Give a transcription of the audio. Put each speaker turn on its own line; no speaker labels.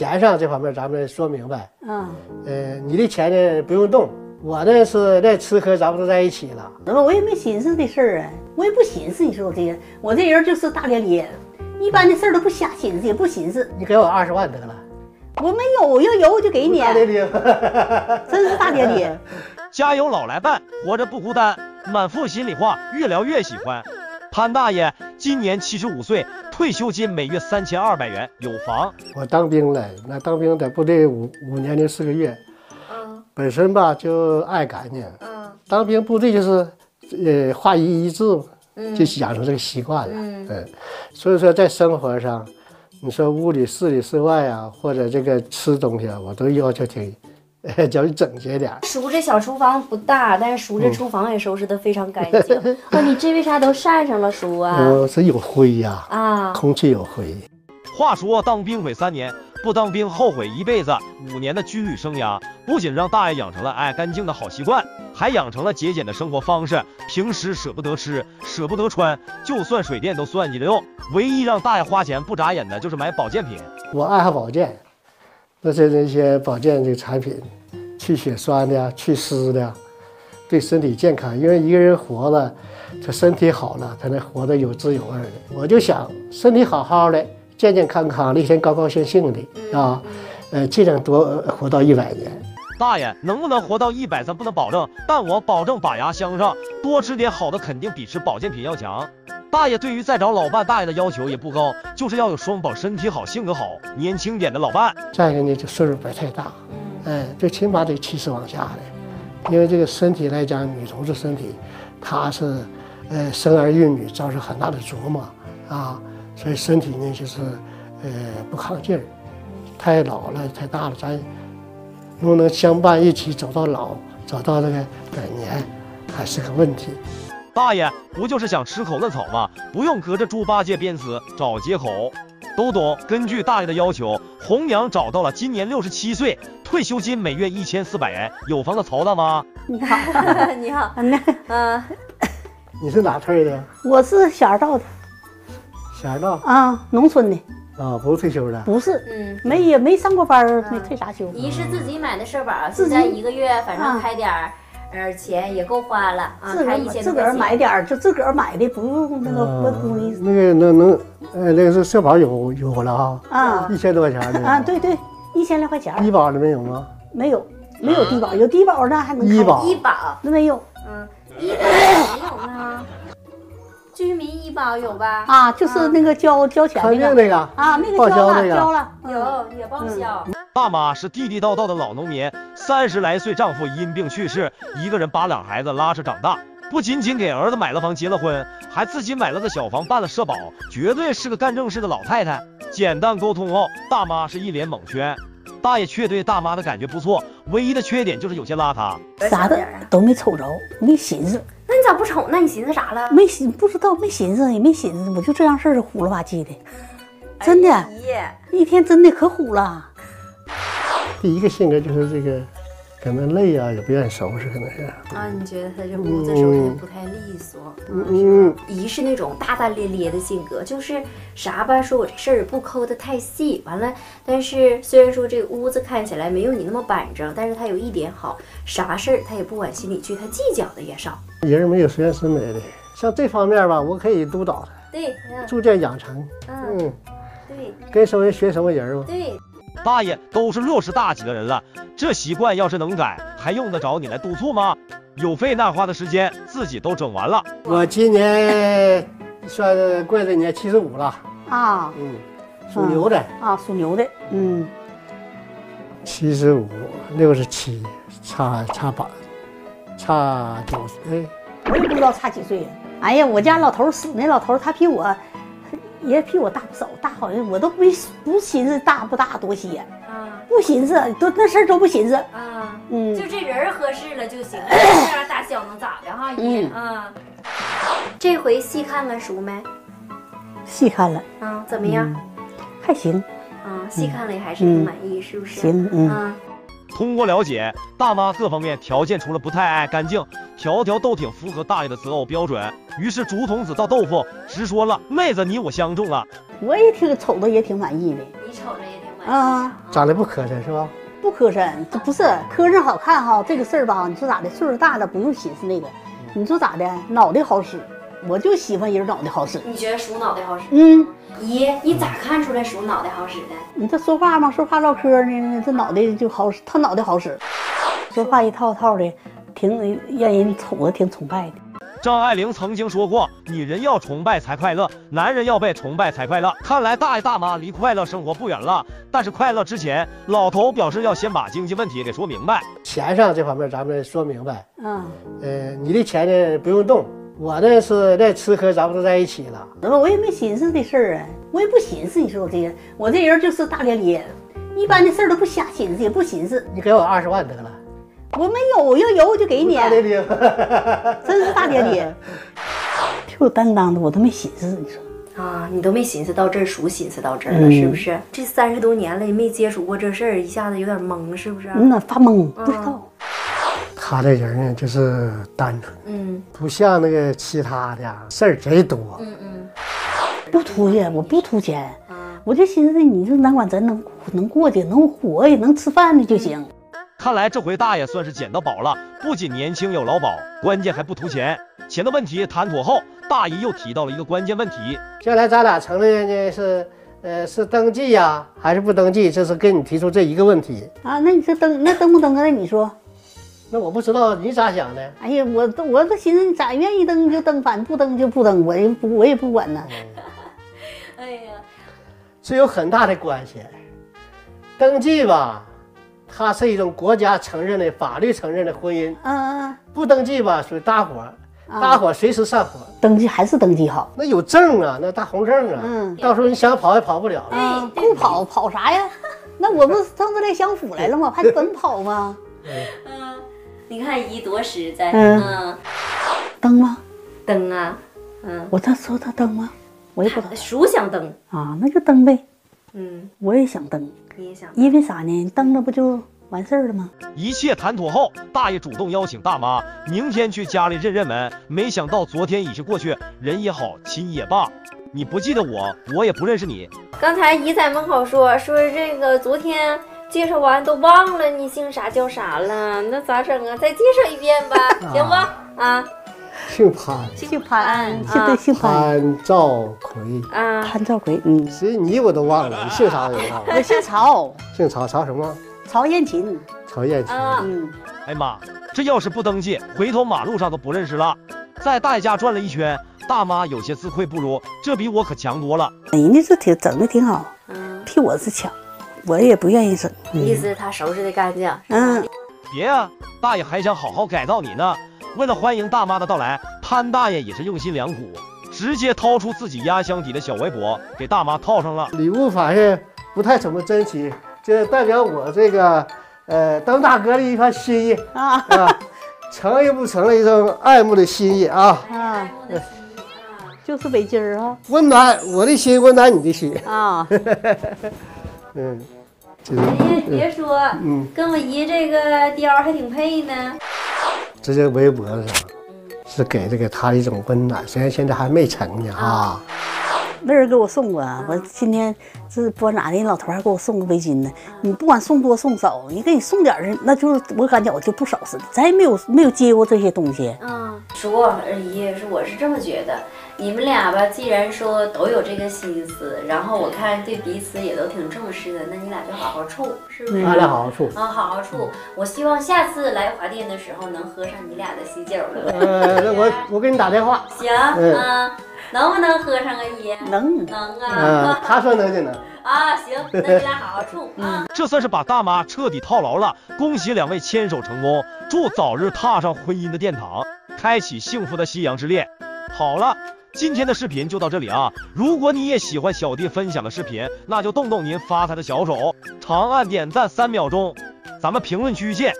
钱上这方面咱们说明白。
嗯，
呃，你的钱呢不用动，我呢是在吃喝咱们都在一起了。
那么我也没寻思这事儿啊，我也不寻思。你说我这人，我这人就是大咧咧，一般的事儿都不瞎寻思，也不寻思。
你给我二十万得了，
我没有，我要有我就给你，
大咧咧。
真是大咧咧。
家有老来伴，活着不孤单。满腹心里话，越聊越喜欢。潘大爷今年七十五岁，退休金每月三千二百元，有房。
我当兵了，那当兵在部队五五年零四个月，
嗯
本身吧就爱干净，
嗯
当兵部队就是，呃，画一一致嘛，
嗯
就养成这个习惯了。
嗯
嗯，所以说在生活上，你说屋里、室里、室外啊，或者这个吃东西啊，我都要求挺，呃，较整洁点儿。
叔这小厨房不大，但是叔这厨房也收拾得非常干净。哦，你这为啥都晒上了，叔啊？
我，是有灰呀、
啊，
空气有灰。
话说当兵毁三年，不当兵后悔一辈子。五年的军旅生涯，不仅让大爷养成了爱干净的好习惯，还养成了节俭的生活方式。平时舍不得吃，舍不得穿，就算水电都算计着用。唯一让大爷花钱不眨眼的就是买保健品。
我爱好保健，那些那些保健的产品，去血栓的呀，去湿的，对身体健康。因为一个人活了，他身体好了，才能活得有滋有味的。我就想身体好好的，健健康康的，一天高高兴兴的啊，呃，尽量多活到一百年。
大爷能不能活到一百，咱不能保证，但我保证把牙镶上，多吃点好的，肯定比吃保健品要强。大爷对于再找老伴，大爷的要求也不高，就是要有双保，身体好，性格好，年轻点的老伴。
再一个呢，就岁数别太大，哎，最起码得七十往下的，因为这个身体来讲，女同志身体，她是，呃，生儿育女遭受很大的琢磨啊，所以身体呢就是，呃，不抗劲儿，太老了太大了，咱能不能相伴一起走到老，走到这个百年，还是个问题。
大爷不就是想吃口嫩草吗？不用隔着猪八戒鞭子找借口。都懂。根据大爷的要求，红娘找到了今年六十七岁，退休金每月一千四百元，有房的曹大妈。
你好，
你好，
那
嗯，
你是哪退的？
我是小二道的
小二道
啊，农村的，
啊，不是退休的。
不是，
嗯，
没也没上过班儿，没退啥休。
一是自己买的社保，
自己
现在一个月反正
啊
开点儿，呃，钱也够花了啊，
自个儿自个儿买点儿，就自个儿买的，不用那个问工
啊
人
那个能能，呃，那个是社保有有了啊，
啊
一千多块钱的
啊，对对，一千来块钱儿
医保的没有吗？
没有没有低保，有低保那还能
医保
医保，
那没有
嗯，医保没有呢，居民医保有吧？
啊，就是那个交交钱
看病
那个
那个
啊，那个
报
交
销那个
了交了，嗯
有也报销，
大妈是地地道道的老农民，三十来岁丈夫因病去世，一个人把俩孩子拉扯长大。不仅仅给儿子买了房结了婚，还自己买了个小房办了社保，绝对是个干正事的老太太。简单沟通后，大妈是一脸懵圈。大爷却对大妈的感觉不错，唯一的缺点就是有些邋遢。
啥的都没瞅着，没寻思，
咋不瞅？那你寻思啥了？
没寻不知道没寻思也没寻思，我就这样事儿虎了吧唧的，真的，
哎
一天真的可虎了。
第一个性格就是这个，可能累啊，也不愿意收拾，可能是。
啊，你觉得他这屋子收拾的不太利索？
嗯，
姨是那种大大咧咧的性格，就是啥吧，说我这事儿不抠的太细，完了，但是虽然说这个屋子看起来没有你那么板正，但是他有一点好，啥事儿他也不往心里去，他计较的也少。
人没有十全十美的，像这方面吧，我可以督导他，
对，嗯
逐渐养成。
嗯，
嗯，
对。
跟什么人学什么人嘛。
对，
大爷都是六十大几的人了，这习惯要是能改，还用得着你来督促吗？有费那花的时间，自己都整完了。
我今年算过这年七十五了，
啊。
嗯，属牛的，
啊，属牛的，嗯，
七十五，六十七，差差八，差九岁。
我也不知道差几岁了。哎呀，我家老头儿死那老头儿，他比我也比我大不少，大好像我都没不寻思大不大多些，
啊
不寻思，都那事儿都不寻思。
啊，
嗯
就这人儿合适了就行，这样大小能咋的哈姨
嗯
啊？这回细看看书没？
细看了，
嗯，怎么样？
还行，
啊，细看了也还是挺满意，是不是？
行，嗯，
啊，
通过了解，大妈各方面条件除了不太爱干净，条条都挺符合大爷的择偶标准。于是竹筒子倒豆腐，直说了：“妹子，你我相中了。
我也挺瞅着也挺满意的。
你瞅着也挺满意
啊，
长得不磕碜是吧？
不磕碜，这不是磕碜好看哈。这个事儿吧，你说咋的？岁数大了不用寻思那个，你说咋的？脑袋好使，我就喜欢人脑袋好使。
你觉得鼠脑袋好使？
嗯，
姨，你咋看出来鼠脑袋好使的？
你这说话嘛，说话唠嗑呢，这脑袋就好使，他脑袋好使，说话一套套的，挺让人瞅着挺崇拜的。
张爱玲曾经说过：“女人要崇拜才快乐，男人要被崇拜才快乐。”看来大爷大妈离快乐生活不远了。但是快乐之前，老头表示要先把经济问题给说明白。
钱上这方面咱们说明白。
嗯，
呃，你的钱呢不用动，我那是在吃喝咱们都在一起了。
那我也没寻思这事儿啊，我也不寻思。你说我这人，我这人就是大咧咧，一般的事儿都不瞎寻思，也不寻思。
你给我二十万得了。
我没有，要有我就给你。
大咧咧，
真是大咧咧，挺 有担当的，我都没寻思。你说
啊，你都没寻思到这儿，属寻思到这儿了，是不是？这三十多年了也没接触过这事儿，一下子有点懵，是不是？
嗯呐，发懵，不知道。
他这人呢，就是单纯，
嗯
不像那个其他的事儿贼多。
嗯嗯
不图钱，我不图钱，
啊，
我就寻思你这哪管咱能能过去，能活也，能吃饭的就行。
看来这回大爷算是捡到宝了，不仅年轻有劳保，关键还不图钱。钱的问题谈妥后，大姨又提到了一个关键问题：
将来咱俩成了呢是，呃，是登记呀，还是不登记？这是跟你提出这一个问题。
啊，那你这登那登不登啊？那你说，
那我不知道你咋想的。
哎呀，我都我都寻思你咋愿意登就登，反正不登就不登，我也不我也不管呢。
哎呀，
这有很大的关系。登记吧，它是一种国家承认的、法律承认的婚姻；
嗯嗯，
不登记吧，属于搭伙，
啊
搭伙随时散伙。
登记还是登记好。
那有证啊，那大红证啊，
嗯
到时候你想跑也跑不了。
啊，不跑跑啥呀？那我不是上这来享福来了吗？还真跑吗？
嗯，你看姨多实在，
嗯
嗯，
登吗？
登啊，嗯，
我他说他登吗？我也不知道
属想登，
啊，那就登呗。
嗯，
我也想登，
你也想，
因为啥呢？登了不就完事儿了吗？
一切谈妥后，大爷主动邀请大妈明天去家里认认门。没想到昨天已是过去，人也好，亲也罢，你不记得我，我也不认识你。
刚才姨在门口说说这个昨天介绍完都忘了你姓啥叫啥了，那咋整啊？再介绍一遍吧，行不？啊
姓潘，
姓潘，
啊
姓对姓潘，
潘兆奎。
啊，
潘兆奎，嗯，
谁你我都忘了，你姓啥我都忘了。
我姓曹，
姓曹，曹什么？
曹艳琴，
曹艳琴。
啊
嗯，
哎妈，这要是不登记，回头马路上都不认识了。在大爷家转了一圈，大妈有些自愧不如，这比我可强多了。
人家这挺整的挺好，
嗯，
比我是强，我也不愿意整。
意思是他收拾的干净，
嗯，
别呀、大爷还想好好改造你呢。为了欢迎大妈的到来，潘大爷也是用心良苦，直接掏出自己压箱底的小围脖给大妈套上了。
礼物发现不太怎么珍惜，这代表我这个呃当大哥的一番心意
啊。
啊，成也不成了一种爱慕的心意啊，
啊，就是围巾儿啊。
温暖我的心，温暖你的心，
啊，
嗯，就是
哎，别说，
嗯，
跟我姨这个貂还挺配呢。
直接围脖子上是给这个他一种温暖，虽然现在还没成呢啊，
没人给我送过，我今天这不管咋的，老头还给我送个围巾呢。你不管送多送少，你给你送点儿，那就是我感觉我就不少似的。咱也没有没有接过这些东西，
嗯，叔二姨是我是这么觉得，你们俩吧，既然说都有这个心思，然后我看对彼此也都挺重视的，那你俩就好好处，是不是？
咱俩好好处。
啊，好好处。我希望下次来华店的时候能喝上你俩的喜酒了。
呃，那我我给你打电话，
行
嗯
啊，能不能喝上啊姨？
能
能
嗯，
啊。
他说能就能。
啊，行，那你俩好好处啊。
这算是把大妈彻底套牢了。恭喜两位牵手成功，祝早日踏上婚姻的殿堂，开启幸福的夕阳之恋。好了，今天的视频就到这里啊！如果你也喜欢小弟分享的视频，那就动动您发财的小手，长按点赞三秒钟，咱们评论区见。